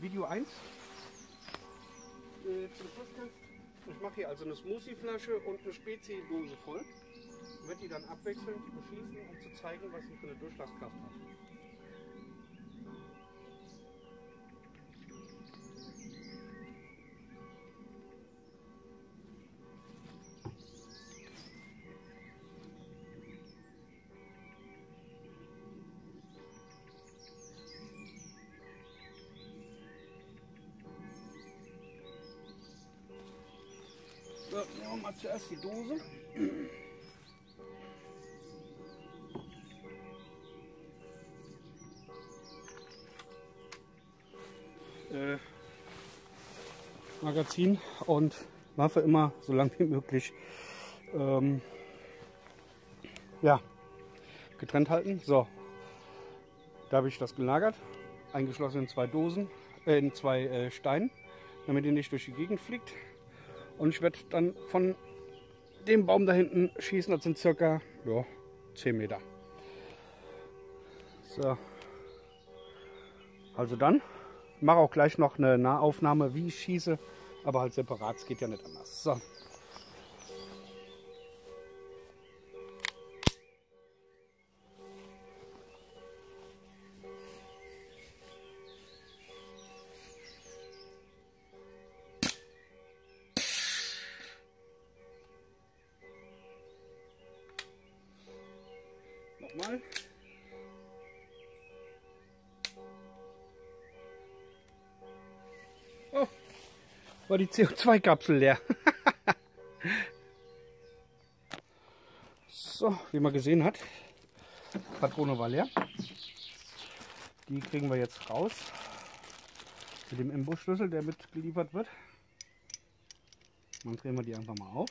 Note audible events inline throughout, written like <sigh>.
Video 1. Äh. Ich mache hier also eine Smoothie-Flasche und eine Spezi-Dose voll. Ich werde die dann abwechselnd beschließen, um zu zeigen, was sie für eine Durchschlagskraft hat. So, nehmen wir mal zuerst die Dose. Äh, Magazin und Waffe immer so lang wie möglich ähm, ja, getrennt halten. So, da habe ich das gelagert, eingeschlossen in zwei Dosen, äh, in zwei äh, Steinen, damit die nicht durch die Gegend fliegt. Und ich werde dann von dem Baum da hinten schießen. Das sind circa ja, 10 Meter. So. Also dann mache auch gleich noch eine Nahaufnahme, wie ich schieße, aber halt separat. Es geht ja nicht anders. So. Nochmal. Oh, war die CO2-Kapsel leer. <laughs> so, wie man gesehen hat, Patrone war leer. Die kriegen wir jetzt raus mit dem Imbusschlüssel, der mitgeliefert wird. Dann drehen wir die einfach mal auf.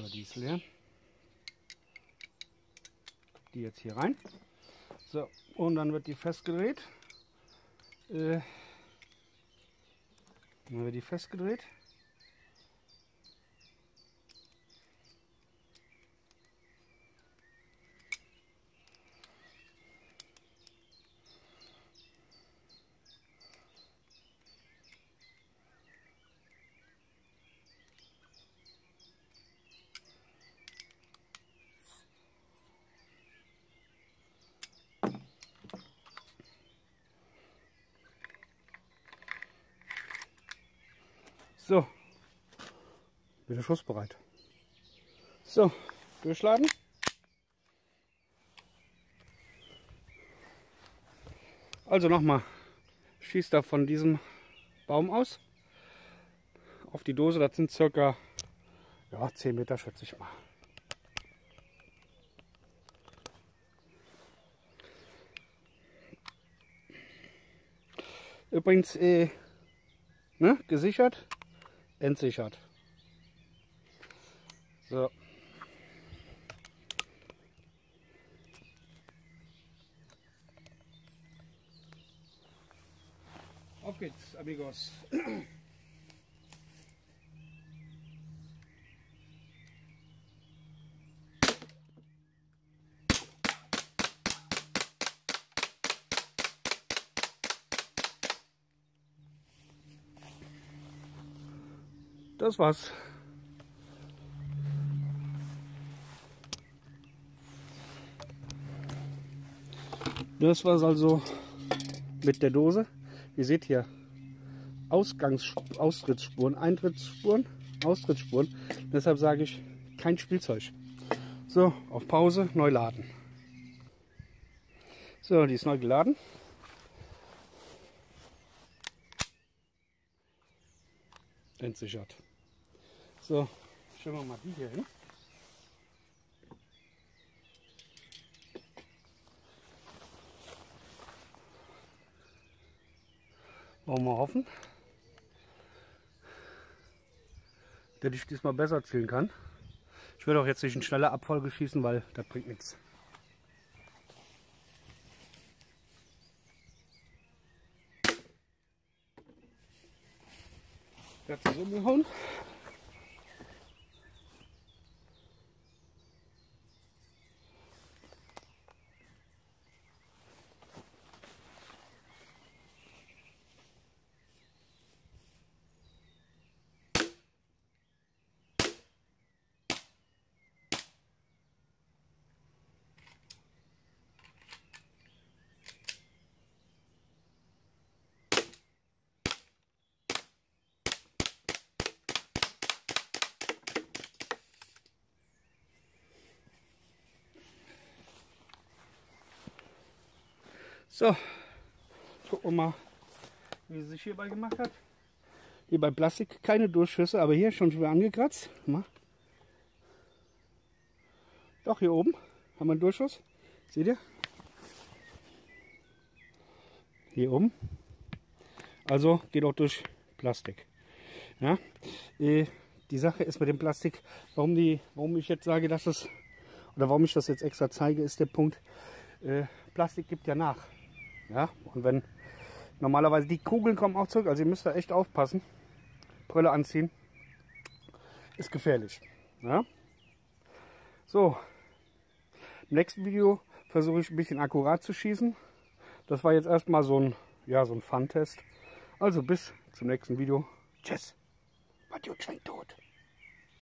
So, die ist leer. Die jetzt hier rein. So, und dann wird die festgedreht. Äh, dann wird die festgedreht. So, wieder schussbereit. So, durchladen. Also nochmal, schießt da von diesem Baum aus auf die Dose. Das sind circa ja, 10 Meter, schätze ich mal. Übrigens äh, ne, gesichert entsichert. So. Auf geht's, amigos. Das war's. Das war's also mit der Dose. Ihr seht hier Ausgangs Austrittsspuren, Eintrittsspuren, Austrittsspuren. Deshalb sage ich kein Spielzeug. So, auf Pause, neu laden. So, die ist neu geladen. Entsichert. So, stellen wir mal die hier hin. Wollen wir hoffen, dass ich diesmal besser zielen kann. Ich werde auch jetzt nicht in schnelle Abfolge schießen, weil das bringt nichts. Das zusammengehauen. So, gucken wir mal, wie sie sich hierbei gemacht hat. Hier bei Plastik keine Durchschüsse, aber hier schon schwer angekratzt. Mal. Doch, hier oben haben wir einen Durchschuss. Seht ihr? Hier oben. Also geht auch durch Plastik. Ja? Äh, die Sache ist mit dem Plastik, warum, die, warum ich jetzt sage, dass es, oder warum ich das jetzt extra zeige, ist der Punkt, äh, Plastik gibt ja nach. Ja, und wenn normalerweise die Kugeln kommen auch zurück, also ihr müsst da echt aufpassen. Brille anziehen. Ist gefährlich. Ja? So. Im nächsten Video versuche ich ein bisschen akkurat zu schießen. Das war jetzt erstmal so ein, ja, so ein Fun-Test. Also bis zum nächsten Video. Tschüss. Matthias tot.